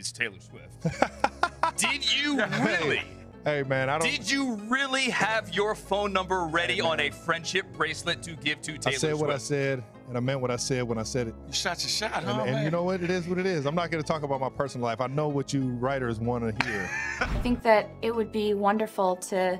is Taylor Swift. Did you really? Hey man, I don't. Did you really have your phone number ready Hey, on a friendship bracelet to give to Taylor? I Taylor said what I said, and I meant what I said when I said it. You shot your shot, And, huh, and man? you know what? It is what it is. I'm not going to talk about my personal life. I know what you writers want to hear. I think that it would be wonderful to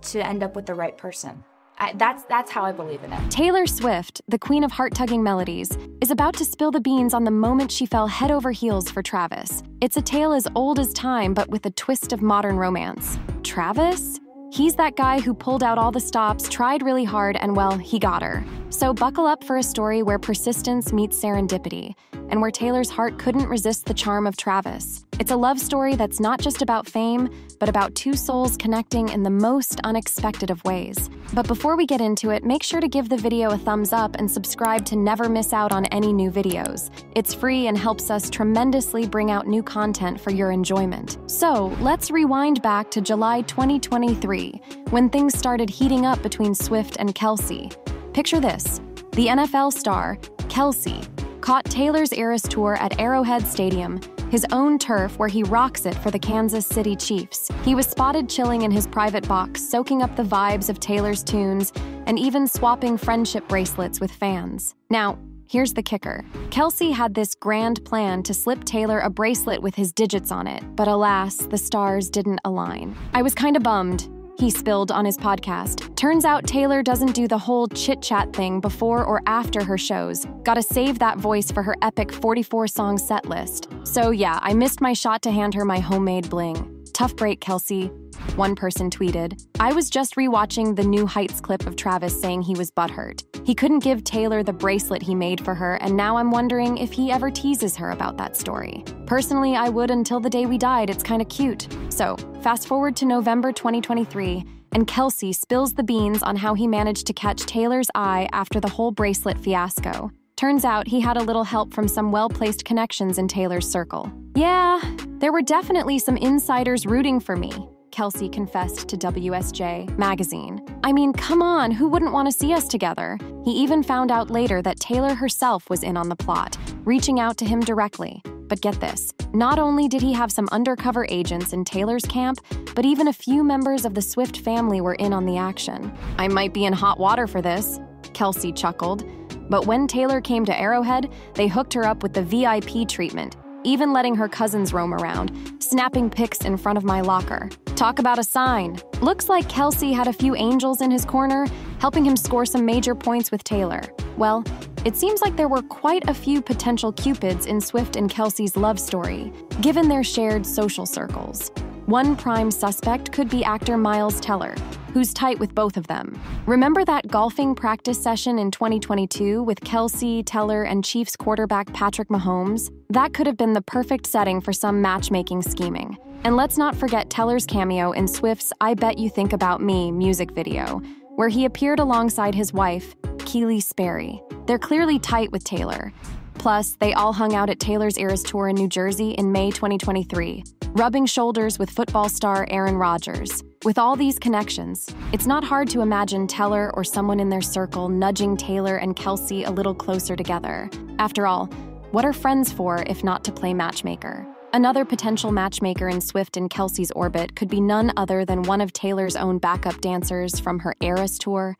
to end up with the right person. I, that's that's how I believe in it. Taylor Swift, the queen of heart tugging melodies, is about to spill the beans on the moment she fell head over heels for Travis. It's a tale as old as time, but with a twist of modern romance. Travis? He's that guy who pulled out all the stops, tried really hard, and well, he got her. So buckle up for a story where persistence meets serendipity, and where Taylor's heart couldn't resist the charm of Travis. It's a love story that's not just about fame, but about two souls connecting in the most unexpected of ways. But before we get into it, make sure to give the video a thumbs up and subscribe to never miss out on any new videos. It's free and helps us tremendously bring out new content for your enjoyment. So, let's rewind back to July 2023, when things started heating up between Swift and Kelce. Picture this the NFL star, Kelce, caught Taylor's Eras Tour at Arrowhead Stadium, his own turf where he rocks it for the Kansas City Chiefs. He was spotted chilling in his private box, soaking up the vibes of Taylor's tunes, and even swapping friendship bracelets with fans. Now, Here's the kicker Kelce had this grand plan to slip Taylor a bracelet with his digits on it, but alas, the stars didn't align. I was kinda bummed. He spilled on his podcast. Turns out Taylor doesn't do the whole chit chat thing before or after her shows. Gotta save that voice for her epic 44 song set list. So, yeah, I missed my shot to hand her my homemade bling. Tough break, Kelce. One person tweeted, I was just rewatching the new Heights clip of Travis saying he was butthurt. He couldn't give Taylor the bracelet he made for her, and now I'm wondering if he ever teases her about that story. Personally, I would until the day we died. It's kind of cute. So, fast forward to November 2023, and Kelce spills the beans on how he managed to catch Taylor's eye after the whole bracelet fiasco. Turns out he had a little help from some well placed connections in Taylor's circle. Yeah, there were definitely some insiders rooting for me, Kelce confessed to WSJ magazine. I mean, come on, who wouldn't want to see us together? He even found out later that Taylor herself was in on the plot, reaching out to him directly. But get this not only did he have some undercover agents in Taylor's camp, but even a few members of the Swift family were in on the action. I might be in hot water for this, Kelce chuckled. But when Taylor came to Arrowhead, they hooked her up with the VIP treatment, even letting her cousins roam around, snapping pics in front of my locker. Talk about a sign. Looks like Kelce had a few angels in his corner, helping him score some major points with Taylor. Well, it seems like there were quite a few potential cupids in Swift and Kelce's love story, given their shared social circles. One prime suspect could be actor Miles Teller, who's tight with both of them. Remember that golfing practice session in 2022 with Kelce, Teller, and Chiefs quarterback Patrick Mahomes? That could have been the perfect setting for some matchmaking scheming. And let's not forget Teller's cameo in Swift's I Bet You Think About Me music video, where he appeared alongside his wife, Keleigh Sperry. They're clearly tight with Taylor. Plus, they all hung out at Taylor's Eras Tour in New Jersey in May 2023, rubbing shoulders with football star Aaron Rodgers. With all these connections, it's not hard to imagine Teller or someone in their circle nudging Taylor and Kelce a little closer together. After all, what are friends for if not to play matchmaker? Another potential matchmaker in Swift and Kelce's orbit could be none other than one of Taylor's own backup dancers from her Eras tour,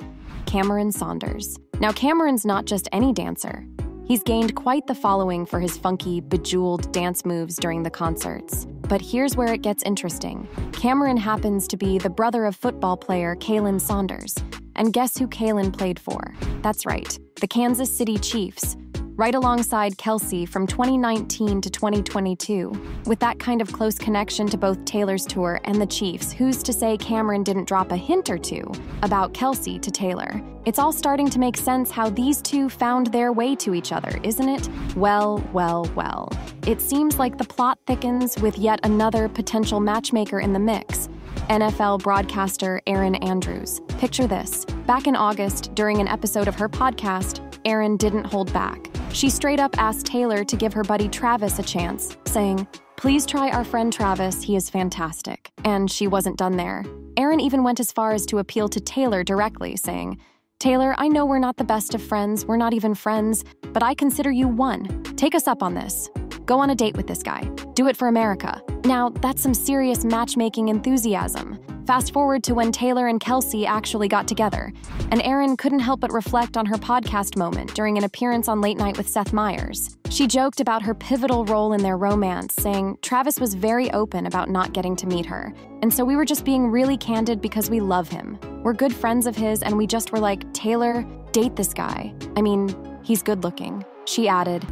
Cameron Saunders. Now, Cameron's not just any dancer. He's gained quite the following for his funky, bejeweled dance moves during the concerts. But here's where it gets interesting. Cameron happens to be the brother of football player Khalen Saunders. And guess who Khalen played for? That's right, the Kansas City Chiefs, right alongside Kelce from 2019 to 2022. With that kind of close connection to both Taylor's tour and the Chiefs, who's to say Cameron didn't drop a hint or two about Kelce to Taylor? It's all starting to make sense how these two found their way to each other, isn't it? Well, well, well. It seems like the plot thickens with yet another potential matchmaker in the mix. NFL broadcaster Erin Andrews. Picture this. Back in August, during an episode of her podcast, Erin didn't hold back. She straight up asked Taylor to give her buddy Travis a chance, saying, Please try our friend Travis, he is fantastic. And she wasn't done there. Erin even went as far as to appeal to Taylor directly, saying, Taylor, I know we're not the best of friends, we're not even friends, but I consider you one. Take us up on this. Go on a date with this guy. Do it for America. Now, that's some serious matchmaking enthusiasm. Fast forward to when Taylor and Kelce actually got together, and Erin couldn't help but reflect on her podcast moment during an appearance on Late Night with Seth Meyers. She joked about her pivotal role in their romance, saying Travis was very open about not getting to meet her, and so we were just being really candid because we love him. We're good friends of his, and we just were like, Taylor, date this guy. I mean, he's good looking. She added,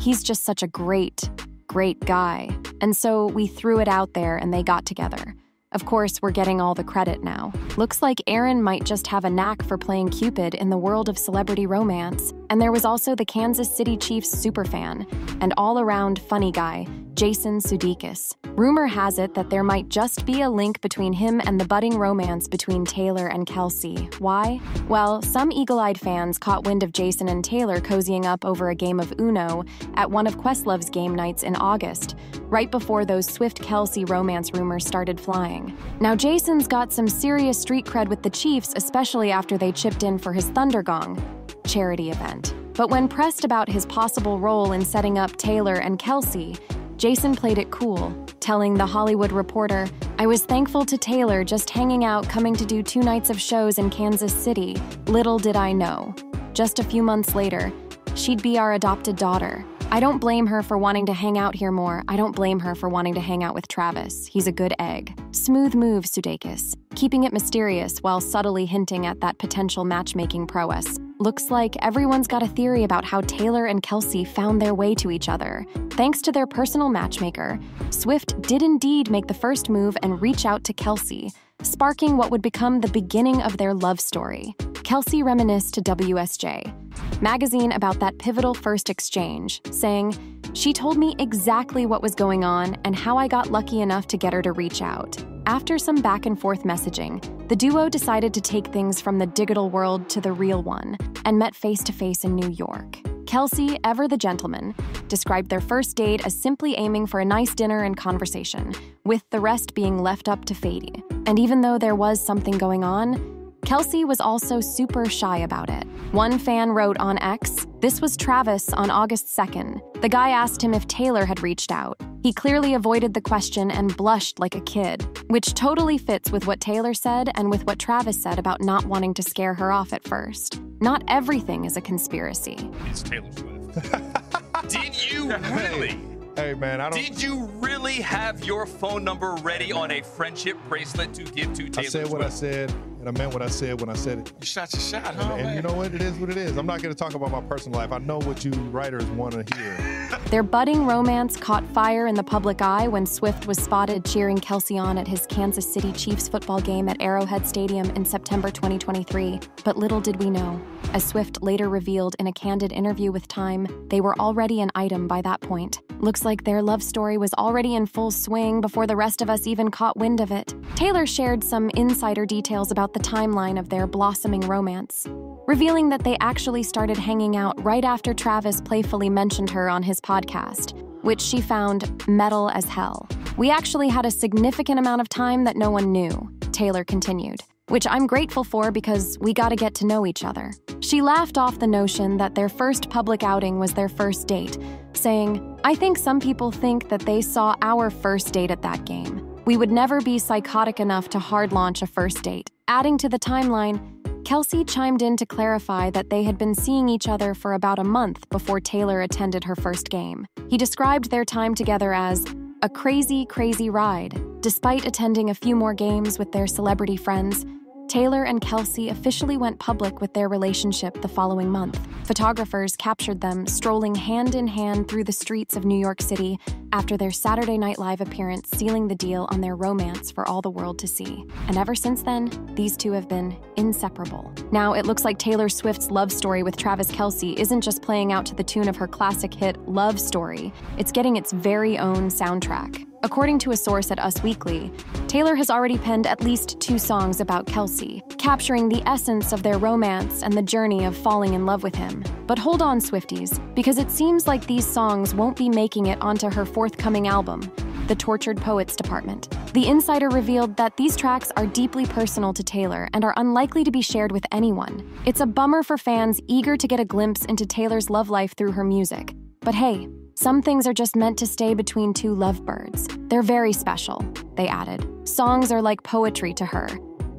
He's just such a great, great guy. And so we threw it out there and they got together. Of course, we're getting all the credit now. Looks like Erin might just have a knack for playing Cupid in the world of celebrity romance. And there was also the Kansas City Chiefs superfan and all around funny guy, Jason Sudeikis. Rumor has it that there might just be a link between him and the budding romance between Taylor and Kelce. Why? Well, some eagle eyed fans caught wind of Jason and Taylor cozying up over a game of Uno at one of Questlove's game nights in August, right before those Swift Kelce romance rumors started flying. Now, Jason's got some serious street cred with the Chiefs, especially after they chipped in for his Thundergong charity event. But when pressed about his possible role in setting up Taylor and Kelce, Jason played it cool, telling The Hollywood Reporter, I was thankful to Taylor just hanging out, coming to do two nights of shows in Kansas City. Little did I know. Just a few months later, she'd be our adopted daughter. I don't blame her for wanting to hang out here more. I don't blame her for wanting to hang out with Travis. He's a good egg. Smooth move, Sudeikis, keeping it mysterious while subtly hinting at that potential matchmaking prowess. Looks like everyone's got a theory about how Taylor and Kelce found their way to each other. Thanks to their personal matchmaker, Swift did indeed make the first move and reach out to Kelce, sparking what would become the beginning of their love story. Kelce reminisced to WSJ magazine about that pivotal first exchange, saying, She told me exactly what was going on and how I got lucky enough to get her to reach out. After some back and forth messaging, the duo decided to take things from the digital world to the real one and met face to face in New York. Kelce, ever the gentleman, described their first date as simply aiming for a nice dinner and conversation, with the rest being left up to Fady. And even though there was something going on, Kelce was also super shy about it. One fan wrote on X, This was Travis on August 2nd. The guy asked him if Taylor had reached out. He clearly avoided the question and blushed like a kid, which totally fits with what Taylor said and with what Travis said about not wanting to scare her off at first. Not everything is a conspiracy. It's Taylor Swift. Did you really? Hey man, I don't. Did you really have your phone number ready on a friendship bracelet to give to Taylor I said what I said, and I meant what I said when I said it. You shot your shot, huh? And, and man? you know what? It is what it is. I'm not going to talk about my personal life. I know what you writers want to hear. Their budding romance caught fire in the public eye when Swift was spotted cheering Kelce on at his Kansas City Chiefs football game at Arrowhead Stadium in September 2023. But little did we know. As Swift later revealed in a candid interview with Time, they were already an item by that point. Looks like their love story was already in full swing before the rest of us even caught wind of it. Taylor shared some insider details about the timeline of their blossoming romance, revealing that they actually started hanging out right after Travis playfully mentioned her on his podcast, which she found metal as hell. We actually had a significant amount of time that no one knew, Taylor continued which I'm grateful for because we got to get to know each other. She laughed off the notion that their first public outing was their first date, saying, I think some people think that they saw our first date at that game. We would never be psychotic enough to hard launch a first date. Adding to the timeline, Kelce chimed in to clarify that they had been seeing each other for about a month before Taylor attended her first game. He described their time together as a crazy, crazy ride. Despite attending a few more games with their celebrity friends, Taylor and Kelce officially went public with their relationship the following month. Photographers captured them strolling hand in hand through the streets of New York City after their Saturday Night Live appearance, sealing the deal on their romance for all the world to see. And ever since then, these two have been inseparable. Now, it looks like Taylor Swift's love story with Travis Kelce isn't just playing out to the tune of her classic hit Love Story, it's getting its very own soundtrack. According to a source at Us Weekly, Taylor has already penned at least two songs about Kelce, capturing the essence of their romance and the journey of falling in love with him. But hold on, Swifties, because it seems like these songs won't be making it onto her forthcoming album, The Tortured Poets Department. The insider revealed that these tracks are deeply personal to Taylor and are unlikely to be shared with anyone. It's a bummer for fans eager to get a glimpse into Taylor's love life through her music. But hey, Some things are just meant to stay between two lovebirds. They're very special, they added. Songs are like poetry to her.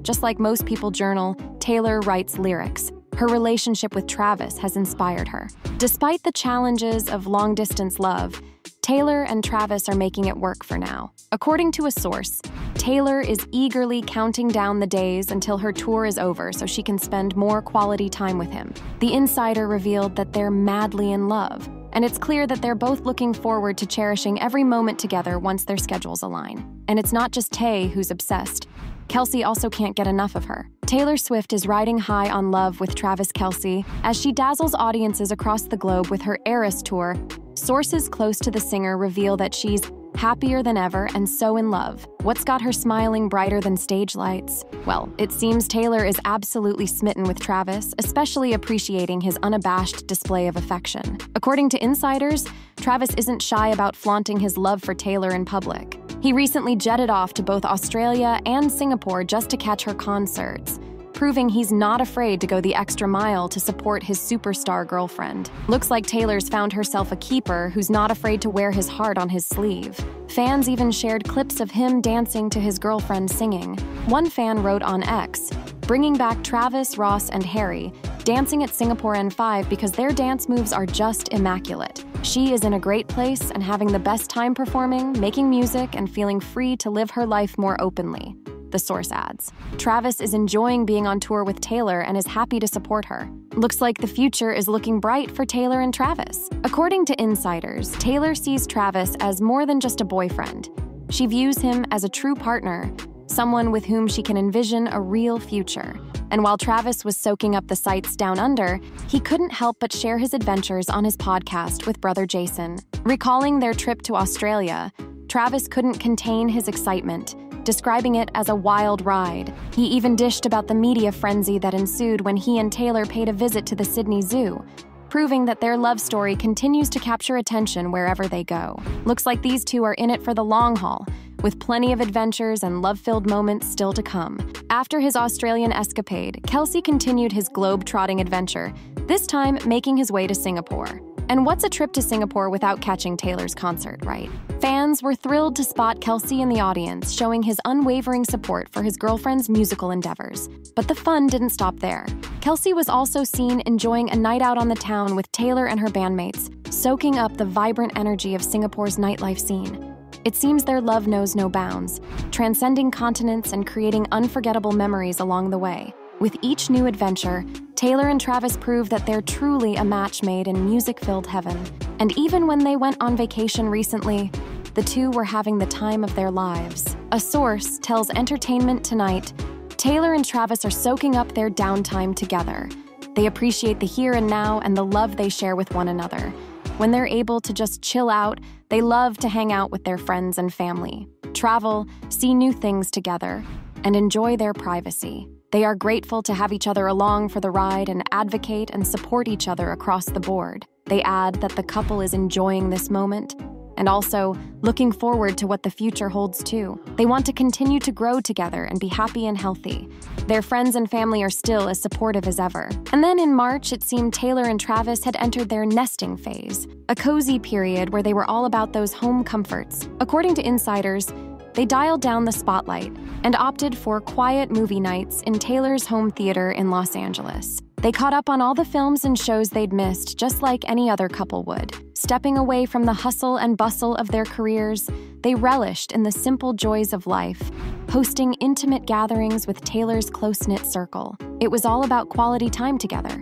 Just like most people journal, Taylor writes lyrics. Her relationship with Travis has inspired her. Despite the challenges of long distance love, Taylor and Travis are making it work for now. According to a source, Taylor is eagerly counting down the days until her tour is over so she can spend more quality time with him. The insider revealed that they're madly in love, and it's clear that they're both looking forward to cherishing every moment together once their schedules align. And it's not just Tay who's obsessed. Kelce also can't get enough of her. Taylor Swift is riding high on love with Travis Kelce as she dazzles audiences across the globe with her Eras tour. Sources close to the singer reveal that she's happier than ever and so in love. What's got her smiling brighter than stage lights? Well, it seems Taylor is absolutely smitten with Travis, especially appreciating his unabashed display of affection. According to insiders, Travis isn't shy about flaunting his love for Taylor in public. He recently jetted off to both Australia and Singapore just to catch her concerts proving he's not afraid to go the extra mile to support his superstar girlfriend. Looks like Taylor's found herself a keeper who's not afraid to wear his heart on his sleeve. Fans even shared clips of him dancing to his girlfriend singing. One fan wrote on X, bringing back Travis, Ross, and Harry, dancing at Singapore N5 because their dance moves are just immaculate. She is in a great place and having the best time performing, making music, and feeling free to live her life more openly the source adds. Travis is enjoying being on tour with Taylor and is happy to support her. Looks like the future is looking bright for Taylor and Travis. According to insiders, Taylor sees Travis as more than just a boyfriend. She views him as a true partner, someone with whom she can envision a real future. And while Travis was soaking up the sights down under, he couldn't help but share his adventures on his podcast with brother Jason. Recalling their trip to Australia, Travis couldn't contain his excitement describing it as a wild ride. He even dished about the media frenzy that ensued when he and Taylor paid a visit to the Sydney Zoo, proving that their love story continues to capture attention wherever they go. Looks like these two are in it for the long haul, with plenty of adventures and love filled moments still to come. After his Australian escapade, Kelce continued his globe trotting adventure, this time making his way to Singapore. And what's a trip to Singapore without catching Taylor's concert, right? Fans were thrilled to spot Kelce in the audience, showing his unwavering support for his girlfriend's musical endeavors. But the fun didn't stop there. Kelce was also seen enjoying a night out on the town with Taylor and her bandmates, soaking up the vibrant energy of Singapore's nightlife scene. It seems their love knows no bounds, transcending continents and creating unforgettable memories along the way. With each new adventure, Taylor and Travis prove that they're truly a match made in music filled heaven. And even when they went on vacation recently, the two were having the time of their lives. A source tells Entertainment Tonight Taylor and Travis are soaking up their downtime together. They appreciate the here and now and the love they share with one another. When they're able to just chill out, they love to hang out with their friends and family, travel, see new things together, and enjoy their privacy. They are grateful to have each other along for the ride and advocate and support each other across the board. They add that the couple is enjoying this moment and also looking forward to what the future holds too. They want to continue to grow together and be happy and healthy. Their friends and family are still as supportive as ever. And then in March, it seemed Taylor and Travis had entered their nesting phase, a cozy period where they were all about those home comforts. According to insiders, they dialed down the spotlight and opted for quiet movie nights in Taylor's home theater in Los Angeles. They caught up on all the films and shows they'd missed, just like any other couple would. Stepping away from the hustle and bustle of their careers, they relished in the simple joys of life, hosting intimate gatherings with Taylor's close knit circle. It was all about quality time together,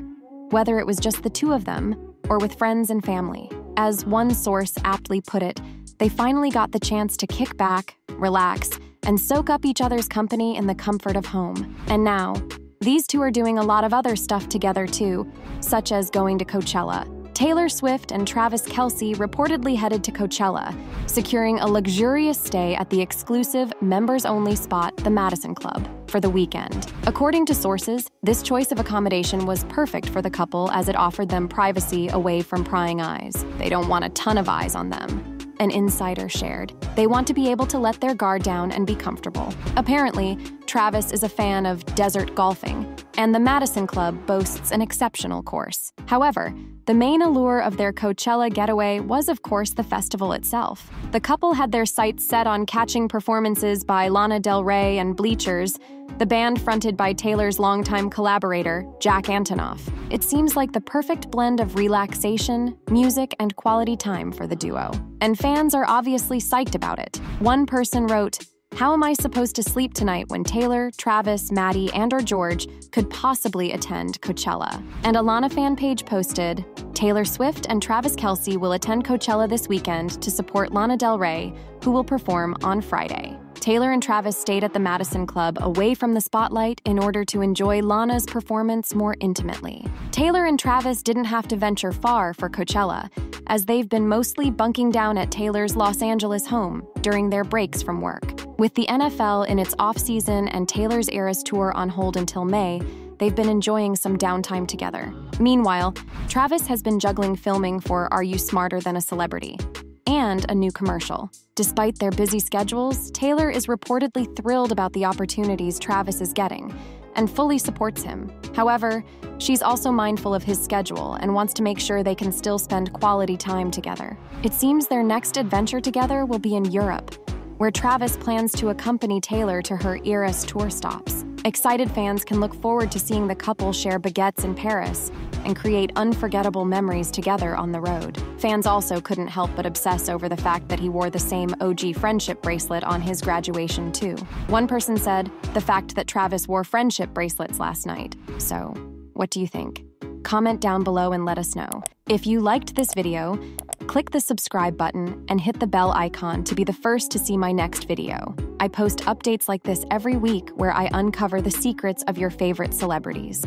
whether it was just the two of them or with friends and family. As one source aptly put it, they finally got the chance to kick back, relax, and soak up each other's company in the comfort of home. And now, these two are doing a lot of other stuff together too, such as going to Coachella. Taylor Swift and Travis Kelce reportedly headed to Coachella, securing a luxurious stay at the exclusive members only spot, the Madison Club, for the weekend. According to sources, this choice of accommodation was perfect for the couple as it offered them privacy away from prying eyes. They don't want a ton of eyes on them an insider shared. They want to be able to let their guard down and be comfortable. Apparently, Travis is a fan of desert golfing and the Madison Club boasts an exceptional course. However, the main allure of their Coachella getaway was, of course, the festival itself. The couple had their sights set on catching performances by Lana Del Rey and Bleachers, the band fronted by Taylor's longtime collaborator, Jack Antonoff. It seems like the perfect blend of relaxation, music, and quality time for the duo. And fans are obviously psyched about it. One person wrote, how am I supposed to sleep tonight when Taylor, Travis, Maddie, and or George could possibly attend Coachella? And Alana fan page posted, Taylor Swift and Travis Kelce will attend Coachella this weekend to support Lana Del Rey, who will perform on Friday. Taylor and Travis stayed at the Madison Club away from the spotlight in order to enjoy Lana's performance more intimately. Taylor and Travis didn't have to venture far for Coachella, as they've been mostly bunking down at Taylor's Los Angeles home during their breaks from work. With the NFL in its offseason and Taylor's Eras tour on hold until May, they've been enjoying some downtime together. Meanwhile, Travis has been juggling filming for Are You Smarter Than a Celebrity? And a new commercial. Despite their busy schedules, Taylor is reportedly thrilled about the opportunities Travis is getting and fully supports him. However, she's also mindful of his schedule and wants to make sure they can still spend quality time together. It seems their next adventure together will be in Europe, where Travis plans to accompany Taylor to her Eras tour stops. Excited fans can look forward to seeing the couple share baguettes in Paris and create unforgettable memories together on the road. Fans also couldn't help but obsess over the fact that he wore the same OG friendship bracelet on his graduation, too. One person said, the fact that Travis wore friendship bracelets last night. So, what do you think? Comment down below and let us know. If you liked this video, click the subscribe button and hit the bell icon to be the first to see my next video. I post updates like this every week where I uncover the secrets of your favorite celebrities.